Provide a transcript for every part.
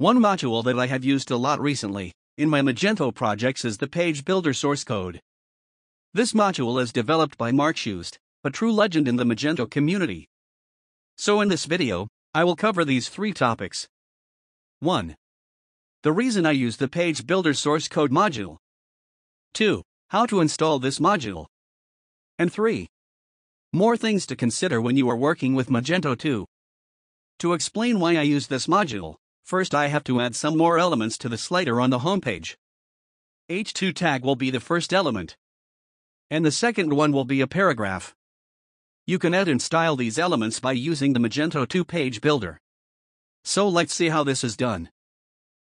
One module that I have used a lot recently in my Magento projects is the Page Builder source code. This module is developed by Mark Shust, a true legend in the Magento community. So in this video, I will cover these three topics. 1. The reason I use the Page Builder source code module. 2. How to install this module. And 3. More things to consider when you are working with Magento 2. To explain why I use this module, first I have to add some more elements to the slider on the homepage. H2 tag will be the first element. And the second one will be a paragraph. You can add and style these elements by using the Magento 2 page builder. So let's see how this is done.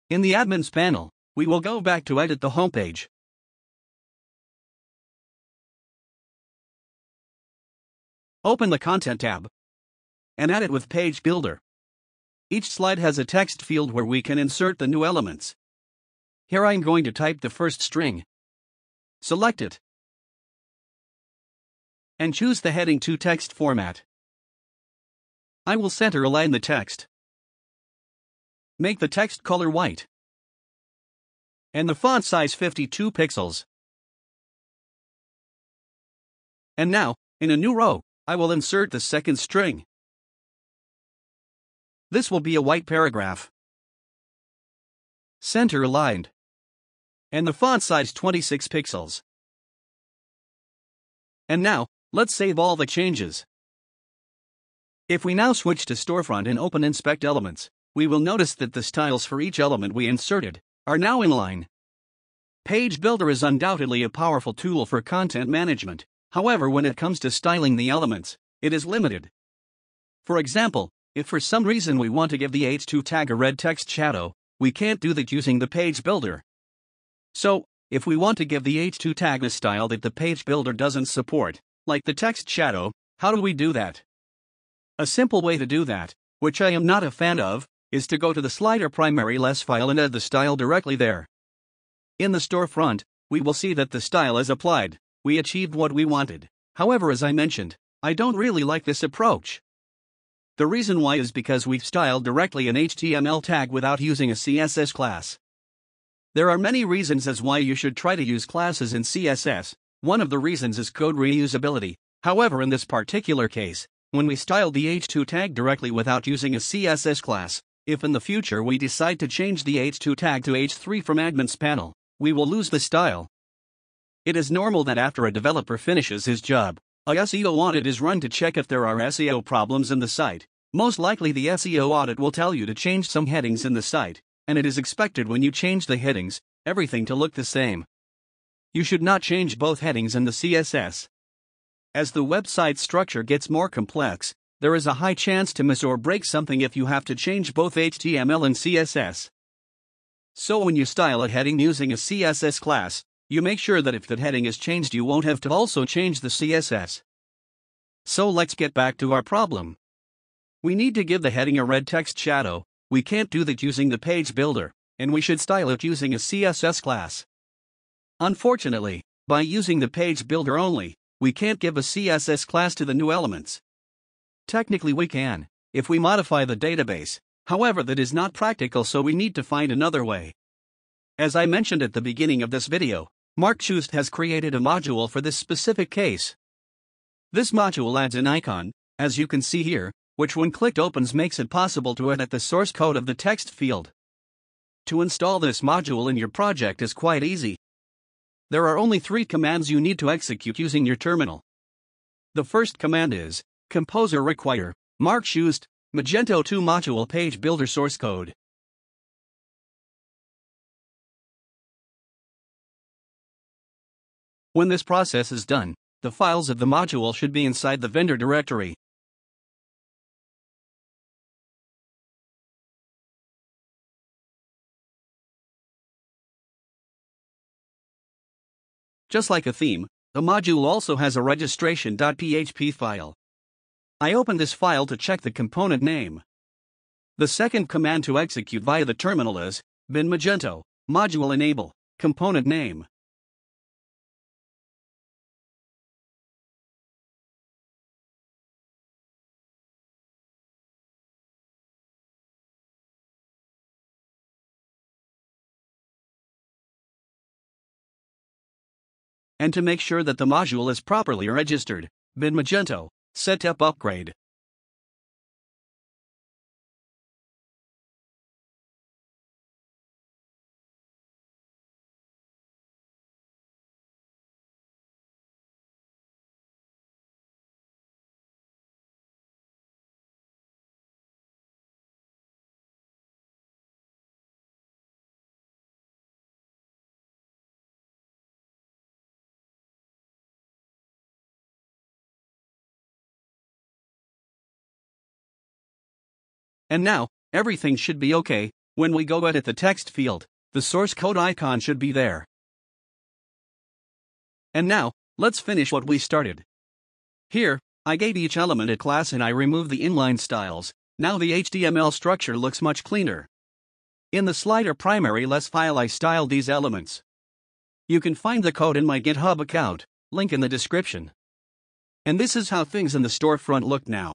In the admins panel, we will go back to edit the homepage. Open the Content tab and add it with Page Builder. Each slide has a text field where we can insert the new elements. Here I'm going to type the first string. Select it and choose the heading to text format. I will center align the text. Make the text color white. And the font size 52 pixels. And now, in a new row, I will insert the second string. This will be a white paragraph. Center aligned. And the font size 26 pixels. And now, Let's save all the changes. If we now switch to Storefront and open Inspect Elements, we will notice that the styles for each element we inserted are now in line. Page Builder is undoubtedly a powerful tool for content management, however, when it comes to styling the elements, it is limited. For example, if for some reason we want to give the H2 tag a red text shadow, we can't do that using the Page Builder. So, if we want to give the H2 tag a style that the Page Builder doesn't support, like the text shadow, how do we do that? A simple way to do that, which I am not a fan of, is to go to the slider primary less file and add the style directly there. In the storefront, we will see that the style is applied, we achieved what we wanted. However, as I mentioned, I don't really like this approach. The reason why is because we've styled directly an HTML tag without using a CSS class. There are many reasons as why you should try to use classes in CSS, one of the reasons is code reusability. However, in this particular case, when we styled the h2 tag directly without using a CSS class, if in the future we decide to change the h2 tag to h3 from admins panel, we will lose the style. It is normal that after a developer finishes his job, a SEO audit is run to check if there are SEO problems in the site. Most likely, the SEO audit will tell you to change some headings in the site, and it is expected when you change the headings, everything to look the same you should not change both headings in the CSS. As the website structure gets more complex, there is a high chance to miss or break something if you have to change both HTML and CSS. So when you style a heading using a CSS class, you make sure that if that heading is changed you won't have to also change the CSS. So let's get back to our problem. We need to give the heading a red text shadow, we can't do that using the page builder, and we should style it using a CSS class. Unfortunately, by using the page builder only, we can't give a CSS class to the new elements. Technically, we can, if we modify the database, however, that is not practical, so we need to find another way. As I mentioned at the beginning of this video, Mark Shust has created a module for this specific case. This module adds an icon, as you can see here, which when clicked opens makes it possible to edit the source code of the text field. To install this module in your project is quite easy. There are only three commands you need to execute using your terminal. The first command is composer require Mark Shust Magento 2 module page builder source code. When this process is done, the files of the module should be inside the vendor directory. Just like a theme, the module also has a registration.php file. I open this file to check the component name. The second command to execute via the terminal is bin magento module enable component name. And to make sure that the module is properly registered, bin Magento, setup upgrade. And now, everything should be okay. When we go edit the text field, the source code icon should be there. And now, let's finish what we started. Here, I gave each element a class and I removed the inline styles. Now the HTML structure looks much cleaner. In the slider primary less file I styled these elements. You can find the code in my GitHub account, link in the description. And this is how things in the storefront look now.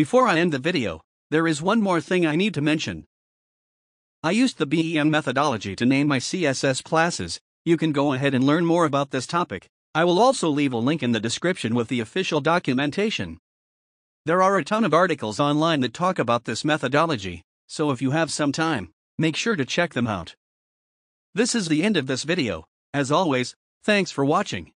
Before I end the video, there is one more thing I need to mention. I used the BEM methodology to name my CSS classes. You can go ahead and learn more about this topic. I will also leave a link in the description with the official documentation. There are a ton of articles online that talk about this methodology, so if you have some time, make sure to check them out. This is the end of this video. As always, thanks for watching.